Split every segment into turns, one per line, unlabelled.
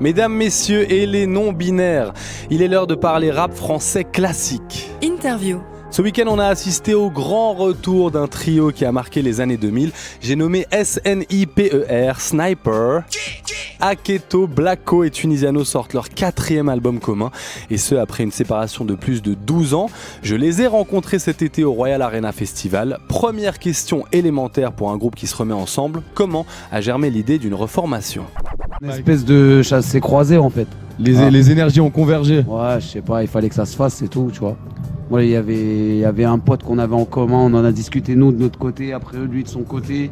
Mesdames, messieurs et les non-binaires, il est l'heure de parler rap français classique.
Interview.
Ce week-end, on a assisté au grand retour d'un trio qui a marqué les années 2000. J'ai nommé SNIPER, Sniper. Aketo, Blacko et Tunisiano sortent leur quatrième album commun, et ce après une séparation de plus de 12 ans. Je les ai rencontrés cet été au Royal Arena Festival. Première question élémentaire pour un groupe qui se remet ensemble, comment a germé l'idée d'une reformation?
Une espèce de chassé croisé en fait.
Les,
Ah.
les énergies ont convergé.
Ouais, je sais pas, il fallait que ça se fasse, c'est tout, tu vois. Moi, il y avait, il y avait un pote qu'on avait en commun, on en a discuté nous de notre côté, après lui de son côté.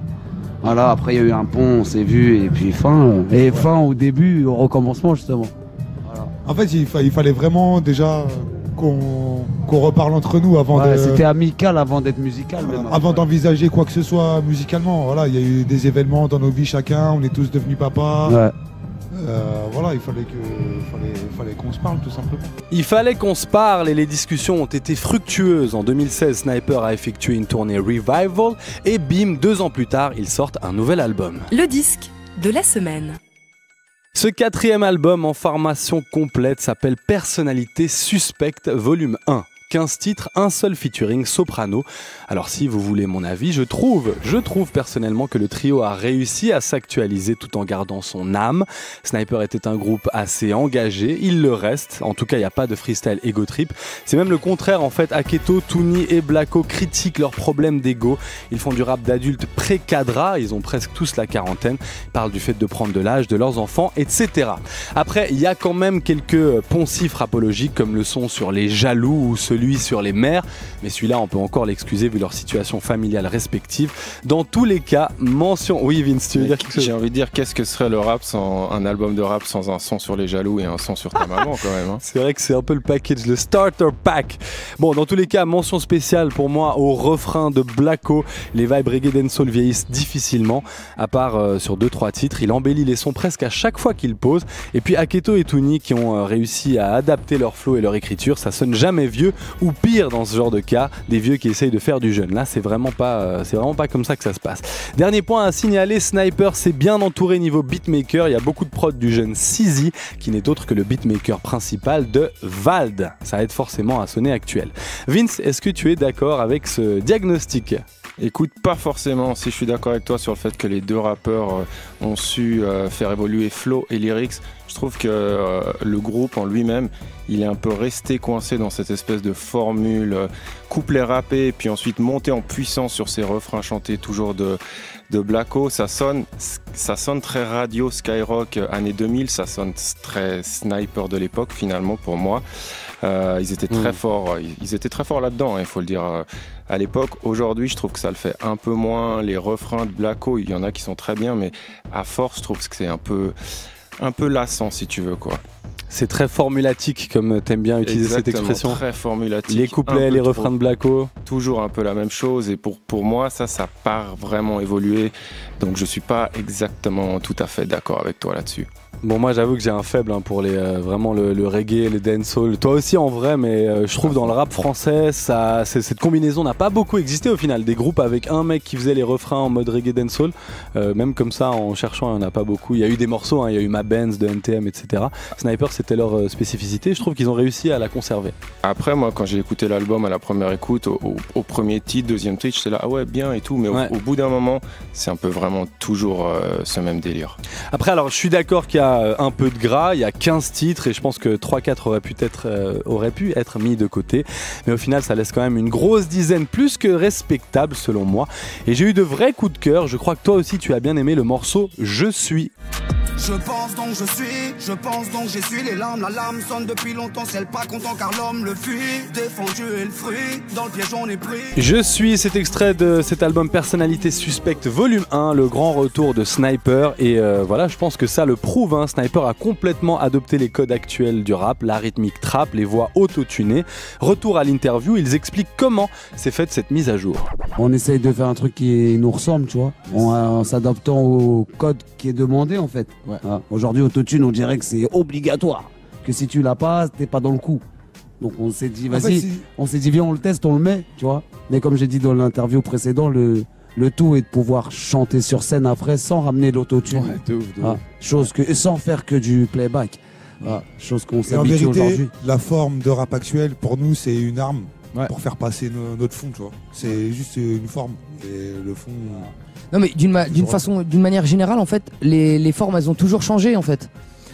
Voilà, après il y a eu un pont, on s'est vu, et puis fin. euh, Et fin au début, au recommencement justement.
En fait, il, fa- il fallait vraiment déjà qu'on qu'on reparle entre nous avant
Ouais,
de-
C'était amical avant d'être musical. même.
avant d'envisager quoi que ce soit musicalement. Voilà, il y a eu des événements dans nos vies chacun, on est tous devenus papa.
Ouais.
Euh, voilà, il fallait que fallait, fallait qu'on se parle tout simplement.
Il fallait qu'on se parle et les discussions ont été fructueuses. En 2016, Sniper a effectué une tournée Revival et bim, deux ans plus tard, ils sortent un nouvel album.
Le disque de la semaine.
Ce quatrième album en formation complète s'appelle Personnalité Suspecte Volume 1. 15 titres, un seul featuring soprano. Alors si vous voulez mon avis, je trouve, je trouve personnellement que le trio a réussi à s'actualiser tout en gardant son âme. Sniper était un groupe assez engagé, il le reste. En tout cas, il n'y a pas de freestyle ego trip. C'est même le contraire en fait. Aketo, Touni et Blacko critiquent leurs problèmes d'ego. Ils font du rap d'adultes pré-cadra, ils ont presque tous la quarantaine, parlent du fait de prendre de l'âge de leurs enfants, etc. Après, il y a quand même quelques poncifs rapologiques comme le son sur les jaloux ou celui sur les mères, mais celui-là on peut encore l'excuser vu leur situation familiale respective. Dans tous les cas, mention... Oui Vince, tu veux dire quelque chose
J'ai envie de dire, qu'est-ce que serait le rap sans un album de rap sans un son sur les jaloux et un son sur ta maman quand même. hein?
C'est vrai que c'est un peu le package, le starter pack. Bon, dans tous les cas, mention spéciale pour moi au refrain de Blacko. Les vibes reggae dancehall vieillissent difficilement, à part euh, sur 2-3 titres. Il embellit les sons presque à chaque fois qu'il pose. Et puis Aketo et Tuni qui ont euh, réussi à adapter leur flow et leur écriture, ça sonne jamais vieux ou pire dans ce genre de cas, des vieux qui essayent de faire du jeune. Là, c'est vraiment pas, euh, c'est vraiment pas comme ça que ça se passe. Dernier point à signaler, Sniper s'est bien entouré niveau beatmaker. Il y a beaucoup de prod du jeune Sizi, qui n'est autre que le beatmaker principal de Vald. Ça aide forcément à sonner actuel. Vince, est-ce que tu es d'accord avec ce diagnostic?
Écoute, pas forcément. Si je suis d'accord avec toi sur le fait que les deux rappeurs euh, ont su euh, faire évoluer flow et lyrics, je trouve que euh, le groupe en lui-même, il est un peu resté coincé dans cette espèce de formule couplet rappé, puis ensuite monter en puissance sur ses refrains chantés toujours de, de Blacko. Ça sonne, ça sonne très radio Skyrock années 2000, ça sonne très sniper de l'époque finalement pour moi. Euh, ils étaient très
Mm.
forts, ils- ils étaient très forts là-dedans, hein, il faut le dire. À l'époque. Aujourd'hui, je trouve que ça le fait un peu moins. Les refrains de Blacko, il y en a qui sont très bien, mais à force, je trouve que c'est un peu, un peu lassant, si tu veux, quoi.
C'est très formulatique, comme t'aimes bien utiliser cette expression.
Très formulatique.
Les couplets, les
trop.
refrains de Blacko.
Toujours un peu la même chose. Et pour, pour moi, ça, ça part vraiment évoluer. Donc, je suis pas exactement tout à fait d'accord avec toi là-dessus.
Bon, moi j'avoue que j'ai un faible hein, pour les, euh, vraiment le, le reggae, le dancehall. Toi aussi en vrai, mais euh, je trouve dans le rap français, ça, cette combinaison n'a pas beaucoup existé au final. Des groupes avec un mec qui faisait les refrains en mode reggae dancehall, euh, même comme ça en cherchant, il n'y en a pas beaucoup. Il y a eu des morceaux, hein, il y a eu Ma Benz de NTM, etc. Sniper, c'était leur spécificité. Je trouve qu'ils ont réussi à la conserver.
Après, moi, quand j'ai écouté l'album à la première écoute, au, au- au premier titre, deuxième titre, j'étais là, ah ouais, bien et tout. Mais au-
Ouais.
au, bout d'un moment, c'est un peu vraiment toujours ce même délire.
Après, alors je suis d'accord qu'il y a euh, un peu de gras, il y a 15 titres et je pense que 3-4 auraient pu être, euh, pu être mis de côté. Mais au final, ça laisse quand même une grosse dizaine, plus que respectable selon moi. Et j'ai eu de vrais coups de cœur. Je crois que toi aussi, tu as bien aimé le morceau Je suis.
Je pense donc je suis, je pense donc j'essuie les larmes. La lame sonne depuis longtemps, c'est pas content car l'homme le fuit. Défendu et le fruit, dans le piège on est pris.
Je suis cet extrait de cet album Personnalité Suspecte volume 1, le grand retour de Sniper. Et euh, voilà, je pense que ça le prouve. hein. Sniper a complètement adopté les codes actuels du rap, la rythmique trap, les voix autotunées. Retour à l'interview, ils expliquent comment s'est faite cette mise à jour.
On essaye de faire un truc qui nous ressemble, tu vois, en, en s'adaptant au code qui est demandé en fait. Voilà. Aujourd'hui, Autotune, on dirait que c'est obligatoire. Que si tu l'as pas, t'es pas dans le coup. Donc on s'est dit,
En fait,
vas-y,
si-
on s'est dit, viens, on le teste, on le met, tu vois. Mais comme j'ai dit dans l'interview précédente, le, Le tout est de pouvoir chanter sur scène après sans ramener l'autotune.
Ouais, de ouf, de
Ah,
ouf.
chose que, sans faire que du playback. Ah, chose qu'on s'habitue aujourd'hui.
la forme de rap actuel, pour nous, c'est une arme
Ouais.
pour faire passer no- notre fond, tu vois. C'est juste une forme. Et le fond.
Non mais d'une ma- façon, d'une manière générale en fait, les, les formes elles ont toujours changé en fait.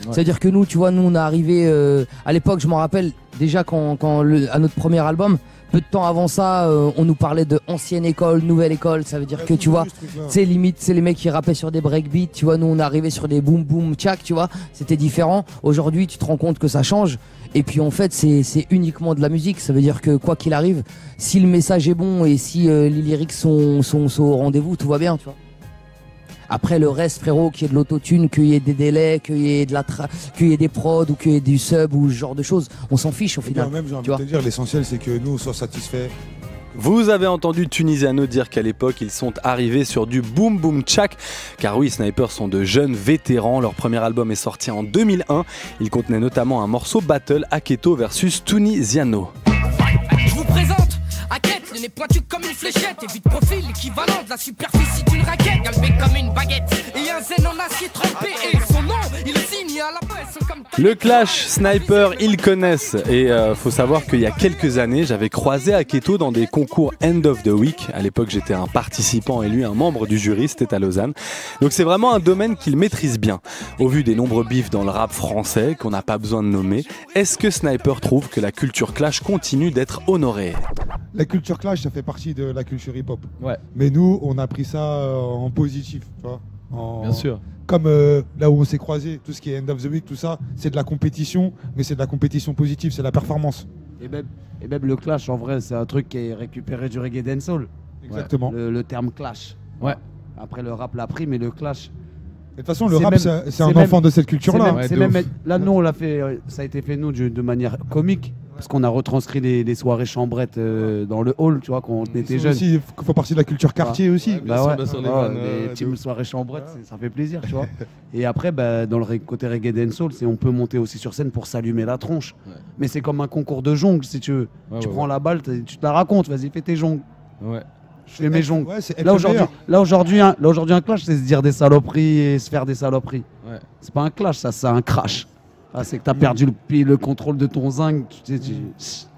Ouais.
C'est-à-dire que nous, tu vois, nous on est arrivé euh, à l'époque, je m'en rappelle déjà quand, quand le- à notre premier album, peu de temps avant ça, euh, on nous parlait de ancienne école, nouvelle école. Ça veut dire que tu vois, c'est limite, c'est les mecs qui rappaient sur des breakbeats, tu vois, nous on est arrivé sur des boom boom tchak, tu vois, c'était différent. Aujourd'hui, tu te rends compte que ça change. Et puis en fait, c'est c'est uniquement de la musique. Ça veut dire que quoi qu'il arrive, si le message est bon et si euh, les lyrics sont, sont, sont au rendez-vous, tout va bien, tu vois. Après le reste, frérot, qu'il y ait de l'autotune, qu'il y ait des délais, qu'il y ait de la tra- qu'il y ait des prods ou qu'il y ait du sub ou ce genre de choses, on s'en fiche au
Et bien
final.
même, j'ai envie
tu
de
vois.
te dire, l'essentiel, c'est que nous, on soit satisfaits.
Vous avez entendu Tunisiano dire qu'à l'époque ils sont arrivés sur du boom boom tchak car oui Sniper sont de jeunes vétérans, leur premier album est sorti en 2001, il contenait notamment un morceau battle Aketo versus Tunisiano.
Le
Clash, Sniper, ils connaissent. Et euh, faut savoir qu'il y a quelques années, j'avais croisé Aketo dans des concours End of the Week. À l'époque, j'étais un participant et lui un membre du jury, c'était à Lausanne. Donc c'est vraiment un domaine qu'il maîtrise bien. Au vu des nombreux bifs dans le rap français, qu'on n'a pas besoin de nommer, est-ce que Sniper trouve que la culture Clash continue d'être honorée?
La culture clash, ça fait partie de la culture hip-hop.
Ouais.
Mais nous, on a pris ça euh, en positif, tu vois. En-
Bien sûr.
Comme euh, là où on s'est croisés, tout ce qui est end of the week, tout ça, c'est de la compétition, mais c'est de la compétition positive, c'est la performance.
Et même, et même le clash, en vrai, c'est un truc qui est récupéré du reggae dancehall.
Exactement.
Le, le terme clash.
Ouais.
Après, le rap l'a pris, mais le clash.
De toute façon, le
C'est
rap, c'est un
même-
enfant de cette culture-là.
Ouais, de
là, nous, on l'a fait, euh, ça a été fait, nous, de, de manière comique. Parce qu'on a retranscrit les, les soirées chambrettes euh, dans le hall, tu vois, quand on était jeunes.
aussi, faut partie de la culture quartier aussi.
Bien
Bah ouais,
les
ouais,
euh,
soirées chambrettes, ça fait plaisir, tu vois. Et après, bah, dans le côté reggae dancehall, c'est on peut monter aussi sur scène pour s'allumer la tronche.
Ouais.
Mais c'est comme un concours de jongle, si tu veux.
Ouais,
tu
ouais,
prends la balle, tu te la racontes, vas-y, fais tes jongles.
Ouais.
Je fais mes jongles.
Ouais, c'est être
Là aujourd'hui, là aujourd'hui, un, là aujourd'hui un clash, c'est se dire des saloperies et se faire des saloperies.
Ouais.
C'est pas un clash, ça, c'est un crash. Ah, c'est que t'as perdu le, le contrôle de ton zinc. Tu, sais, tu-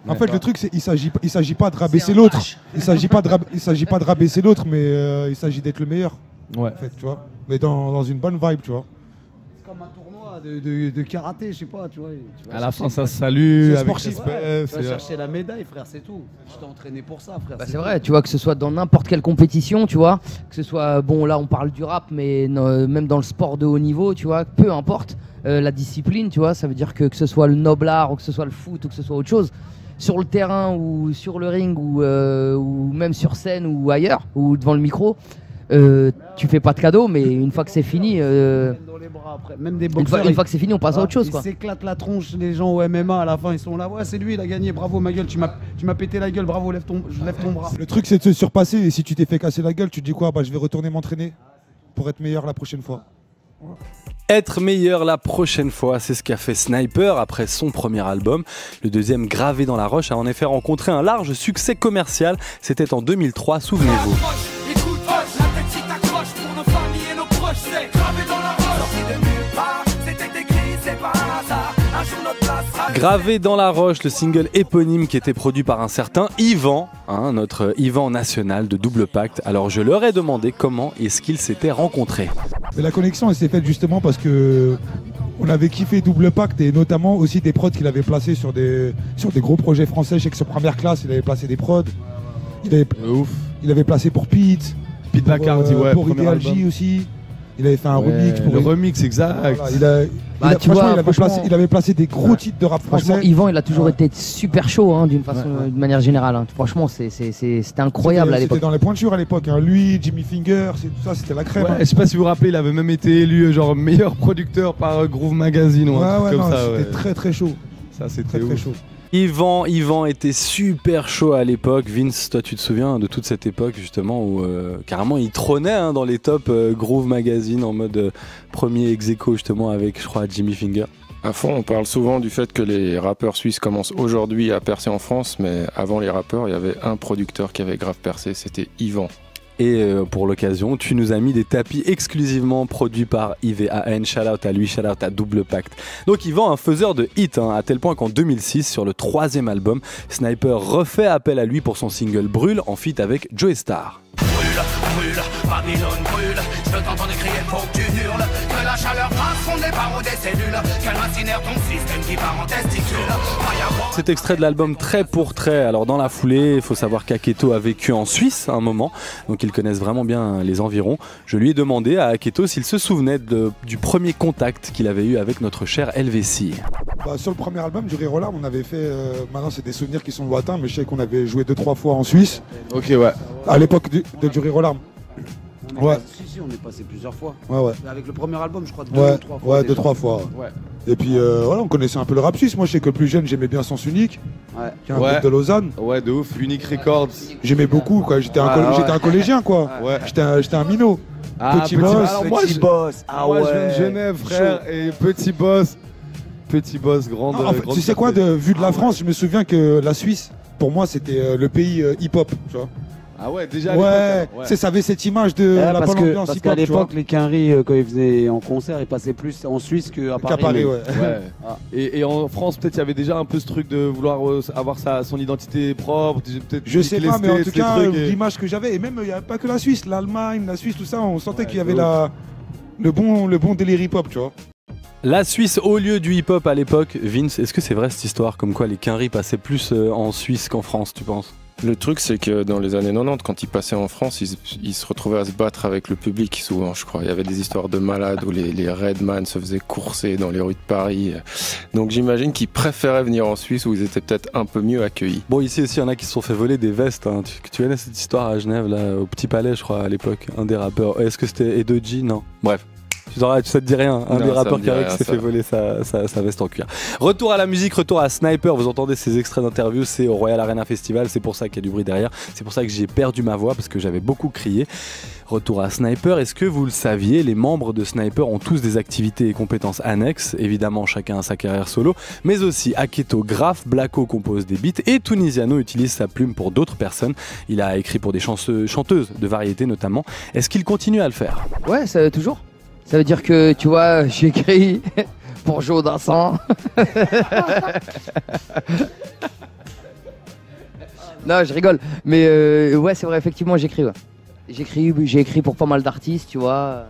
En fait, le truc, c'est il s'agit il s'agit pas de rabaisser l'autre. Il s'agit pas de rab- il s'agit pas de rabaisser l'autre, mais euh, il s'agit d'être le meilleur.
Ouais.
En fait, tu vois. Mais dans, dans une bonne vibe, tu vois.
C'est comme un tournoi de, de- de karaté, je sais pas, tu vois. tu
À la fin, ça se salue. Avec
Ouais, tu vas chercher la médaille, frère, c'est tout. Tu t'es entraîné pour ça, frère.
Bah,
c'est
vrai, tu vois, que ce soit dans n'importe quelle compétition, tu vois, que ce soit, bon, là on parle du rap, mais euh, même dans le sport de haut niveau, tu vois, peu importe euh, la discipline, tu vois, ça veut dire que que ce soit le noble art ou que ce soit le foot ou que ce soit autre chose, sur le terrain ou sur le ring ou, euh, ou même sur scène ou ailleurs ou devant le micro, euh, tu fais pas de cadeau, mais une fois que c'est fini, euh,
Dans les bras après. Même des
une fois,
boxeurs.
une fois que c'est fini, on passe à autre chose,
Ils s'éclatent la tronche, les gens au MMA à la fin, ils sont là. Ouais, c'est lui, il a gagné, bravo ma gueule, tu m'as tu m'as pété la gueule, bravo, lève ton, je lève ton bras.
Le truc, c'est de se surpasser. Et si tu t'es fait casser la gueule, tu te dis quoi? Bah, je vais retourner m'entraîner pour être meilleur la prochaine fois.
Être meilleur la prochaine fois, c'est ce qu'a fait Sniper après son premier album. Le deuxième, Gravé dans la roche, a en effet rencontré un large succès commercial. C'était en 2003, souvenez-vous.
Gravé dans la roche.
Gravé dans la le single éponyme qui était produit par un certain Yvan, hein, notre Yvan national de Double Pacte. Alors je leur ai demandé comment est-ce qu'ils s'étaient rencontrés.
Mais la connexion, elle s'est faite justement parce que on avait kiffé Double Pacte et notamment aussi des prods qu'il avait placés sur des, sur des gros projets français. Je sais que sur première classe, il avait placé des prods. Il avait,
De ouf.
il avait placé pour Pete,
Pete Bacardi,
euh,
ouais.
pour J
album.
aussi. Il avait fait un
Ouais,
remix pour
le remix, exact.
Voilà, il, a, il a-
tu
franchement,
vois,
il, avait
franchement-
placé, il avait placé des gros titres de rap français.
Yvan, il a toujours
Ouais.
été super chaud, hein, d'une façon,
Ouais, ouais.
de manière générale. hein. Franchement, c'est, c'est, c'est- c'était incroyable à l'époque.
C'était dans les pointures à l'époque. hein. Lui, Jimmy Finger, c'est tout ça, c'était la crème.
Ouais,
hein.
je sais pas si vous vous rappelez, il avait même été élu genre meilleur producteur par euh, Groove Magazine ou
Ouais,
un truc
ouais,
comme
non,
ça.
c'était
ouais.
très très chaud.
Ça,
Très
c'était
très
ouf.
chaud.
Yvan, était super chaud à l'époque. Vince, toi tu te souviens de toute cette époque justement où euh, carrément il trônait hein, dans les tops euh, Groove Magazine en mode euh, premier ex justement avec je crois Jimmy Finger.
À fond, on parle souvent du fait que les rappeurs suisses commencent aujourd'hui à percer en France, mais avant les rappeurs, il y avait un producteur qui avait grave percé, c'était Yvan.
Et euh, pour l'occasion, tu nous as mis des tapis exclusivement produits par IVAN. Shout out à lui, shout out à Double Pacte. Donc il vend un faiseur de hit, hein, à tel point qu'en 2006, sur le troisième album, Sniper refait appel à lui pour son single Brûle en feat avec Joey Star.
Brûle, brûle, brûle. Je veux t'entendre crier, tu hurles. Que la chaleur transfonde les barreaux des cellules. Qu'elle incinère ton système qui part en testicule. Va y avoir
Cet extrait de l'album trait pour trait. Alors dans la foulée, il faut savoir qu'Aketo a vécu en Suisse à un moment, donc ils connaissent vraiment bien les environs. Je lui ai demandé à Aketo s'il se souvenait de- du premier contact qu'il avait eu avec notre cher LVC.
Bah, sur le premier album du Rire aux larmes, on avait fait. euh, maintenant, c'est des souvenirs qui sont lointains, mais je sais qu'on avait joué deux trois fois en Suisse.
Ok, ouais.
À l'époque du, de du Rire aux larmes.
On est
Ouais.
passé- Si, si, on est passé plusieurs fois.
Ouais, ouais.
Avec le premier album, je crois, deux
Ouais,
ou trois fois.
ouais,
déjà.
deux trois fois.
Ouais.
Et puis euh, voilà, on connaissait un peu le rap suisse. Moi, je sais que plus jeune, j'aimais bien Sens Unique,
Ouais.
qui est un
Ouais.
groupe de Lausanne.
Ouais, de ouf. Unique Records.
J'aimais beaucoup. quoi. J'étais un,
Ah,
coll-
ouais.
un collégien, quoi.
Ouais.
J'étais un, j'étais un minot.
Ah,
Petit boss.
Alors moi, je,
boss.
moi, je viens de Genève, frère. Et petit boss. Petit boss, grande.
Ah, en fait,
grande
tu sais quoi, de, vu de la France, je me souviens que la Suisse, pour moi, c'était euh, le pays euh, hip-hop. Tu vois.
Ah ouais, déjà. à
Ouais,
l'époque, hein.
c'est ça avait cette image de
Ouais,
la
parce
bonne
que-
ambiance
parce
hip-hop.
qu'à
tu vois.
l'époque, les Quinry, euh, quand ils venaient en concert, ils passaient plus en Suisse qu'à Paris.
Qu'à Paris,
mais-
ouais.
Ouais.
Ah.
Et, et en France, peut-être il y avait déjà un peu ce truc de vouloir euh, avoir sa, son identité propre. peut-être
Je sais pas, mais en tout cas, euh, l'image que j'avais, et même il n'y a pas que la Suisse, l'Allemagne, la Suisse, tout ça, on sentait
Ouais,
qu'il y avait
de
la, le, bon, le bon délire hip-hop, tu vois.
La Suisse au lieu du hip-hop à l'époque, Vince, est-ce que c'est vrai cette histoire comme quoi les Quinry passaient plus euh, en Suisse qu'en France, tu penses?
Le truc, c'est que dans les années 90, quand ils passaient en France, ils, ils se retrouvaient à se battre avec le public souvent, je crois. Il y avait des histoires de malades où les, les Redman se faisaient courser dans les rues de Paris. Donc j'imagine qu'ils préféraient venir en Suisse où ils étaient peut-être un peu mieux accueillis.
Bon, ici aussi, il y en a qui se sont fait voler des vestes. hein. Tu, tu connais cette histoire à Genève, là, au Petit Palais, je crois, à l'époque. Un des rappeurs. Est-ce que c'était Edoji? Non. Bref. Tu ça te dit rien, un
Non,
des rappeurs qui s'est fait voler sa, sa- sa veste en cuir. Retour à la musique, retour à Sniper. Vous entendez ces extraits d'interviews, c'est au Royal Arena Festival. C'est pour ça qu'il y a du bruit derrière. C'est pour ça que j'ai perdu ma voix parce que j'avais beaucoup crié. Retour à Sniper. Est-ce que vous le saviez Les membres de Sniper ont tous des activités et compétences annexes. Évidemment, chacun a sa carrière solo, mais aussi Aketo graphe, Blacko compose des beats et Tunisiano utilise sa plume pour d'autres personnes. Il a écrit pour des chanceux- chanteuses de variété notamment. Est-ce qu'il continue à le faire?
Ouais, ça, toujours. Ça veut dire que, tu vois, j'écris pour Joe Dassin. non, je rigole. Mais euh, ouais, c'est vrai, effectivement, j'écris. Ouais. J'écris, j'ai écrit pour pas mal d'artistes, tu vois.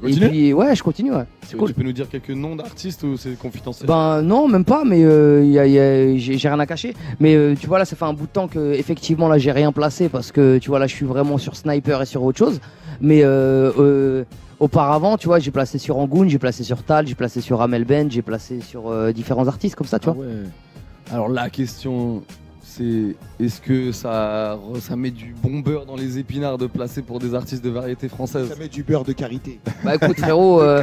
Tu
Et puis, ouais, je continue, ouais. C'est
Tu peux nous dire quelques noms d'artistes ou c'est confidentiel?
Ben non, même pas, mais euh, y a- y a- j'ai j'ai rien à cacher. Mais euh, tu vois, là, ça fait un bout de temps que effectivement là, j'ai rien placé parce que tu vois, là, je suis vraiment sur Sniper et sur autre chose. Mais euh, euh, auparavant, tu vois, j'ai placé sur Angoon, j'ai placé sur Tal, j'ai placé sur Amel Ben, j'ai placé sur euh, différents artistes comme ça, tu
Ah
vois.
ouais. Alors la question, c'est est-ce que ça, ça met du bon beurre dans les épinards de placer pour des artistes de variété française?
Ça met du beurre de karité.
Bah écoute, frérot. euh,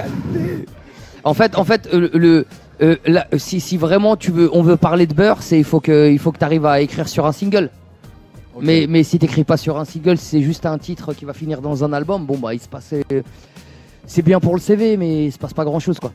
en fait, en fait, euh, le, euh, là, si, si vraiment tu veux, on veut parler de beurre, c'est il faut que, il faut que tu arrives à écrire sur un single. Mais, mais si t'écris pas sur un single, c'est juste un titre qui va finir dans un album. Bon bah il se passe, euh, c'est bien pour le CV, mais il se passe pas grand chose quoi.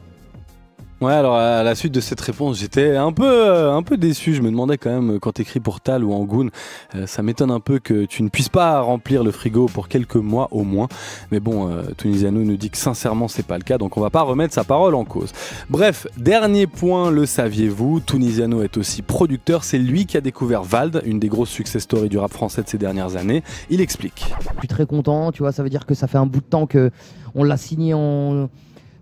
Ouais, alors à la suite de cette réponse, j'étais un peu, euh, un peu déçu. Je me demandais quand même, euh, quand t'écris pour Tal ou Angoon, euh, ça m'étonne un peu que tu ne puisses pas remplir le frigo pour quelques mois au moins. Mais bon, Tunisiano nous dit que sincèrement, c'est pas le cas, donc on va pas remettre sa parole en cause. Bref, dernier point, le saviez-vous? Tunisiano est aussi producteur. C'est lui qui a découvert Vald, une des grosses success stories du rap français de ces dernières années. Il explique.
Je suis très content, tu vois, ça veut dire que ça fait un bout de temps que on l'a signé en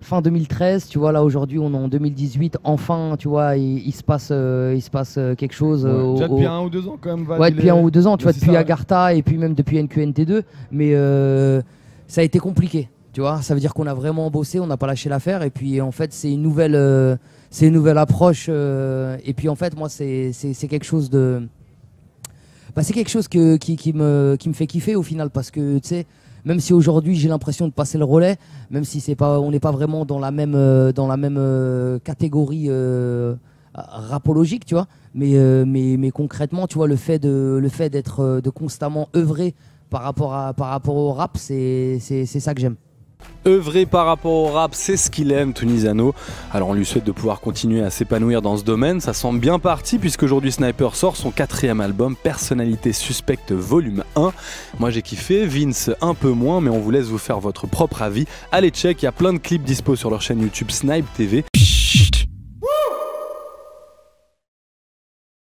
fin 2013, tu vois, là aujourd'hui on est en 2018, enfin, tu vois, il, il se passe, euh, il se passe euh, quelque chose. euh, au-
Déjà depuis
au-
un ou deux ans quand même. Val,
Ouais, depuis un ou deux ans, tu
Ouais,
vois, depuis
ça, ouais.
Agartha et puis même depuis NQNT2. Mais euh, ça a été compliqué, tu vois. Ça veut dire qu'on a vraiment bossé, on n'a pas lâché l'affaire. Et puis en fait, c'est une nouvelle, c'est une nouvelle approche. et puis en fait, moi, c'est quelque chose de. Bah, c'est quelque chose que, qui, qui me, qui me fait kiffer au final parce que tu sais. Même si aujourd'hui j'ai l'impression de passer le relais, même si c'est pas, on n'est pas vraiment dans la même, euh, dans la même euh, catégorie euh, rapologique, tu vois. Mais, mais, mais concrètement, tu vois, le fait de, le fait d'être, de constamment œuvrer par rapport à, par rapport au rap, c'est, c'est, c'est ça que j'aime.
Œuvrer par rapport au rap, c'est ce qu'il aime, Tunisano. Alors on lui souhaite de pouvoir continuer à s'épanouir dans ce domaine. Ça semble bien parti puisqu'aujourd'hui Sniper sort son quatrième album, Personnalité Suspecte Volume 1. Moi j'ai kiffé, Vince un peu moins, mais on vous laisse vous faire votre propre avis. Allez check, il y a plein de clips dispo sur leur chaîne YouTube Snipe TV.